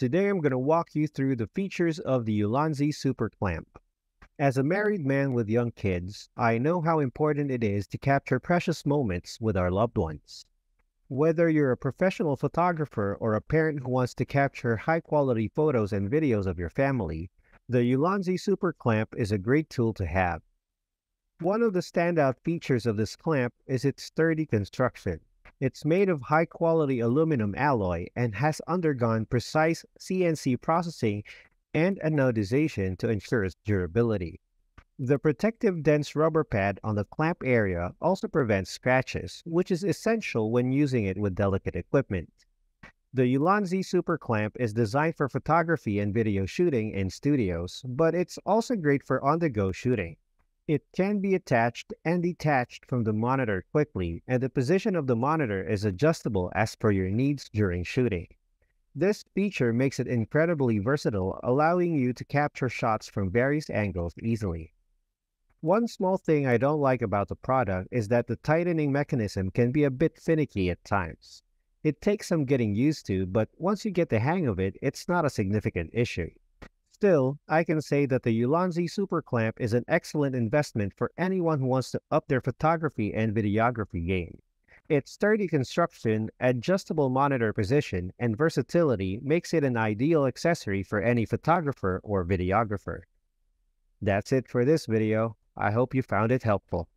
Today I'm going to walk you through the features of the Ulanzi Super Clamp. As a married man with young kids, I know how important it is to capture precious moments with our loved ones. Whether you're a professional photographer or a parent who wants to capture high quality photos and videos of your family, the Ulanzi Super Clamp is a great tool to have. One of the standout features of this clamp is its sturdy construction. It's made of high quality aluminum alloy and has undergone precise CNC processing and anodization to ensure its durability. The protective dense rubber pad on the clamp area also prevents scratches, which is essential when using it with delicate equipment. The Ulanzi Super Clamp is designed for photography and video shooting in studios, but it's also great for on-the-go shooting. It can be attached and detached from the monitor quickly, and the position of the monitor is adjustable as per your needs during shooting. This feature makes it incredibly versatile, allowing you to capture shots from various angles easily. One small thing I don't like about the product is that the tightening mechanism can be a bit finicky at times. It takes some getting used to, but once you get the hang of it, it's not a significant issue. Still, I can say that the Ulanzi Super Clamp is an excellent investment for anyone who wants to up their photography and videography game. Its sturdy construction, adjustable monitor position, and versatility makes it an ideal accessory for any photographer or videographer. That's it for this video. I hope you found it helpful.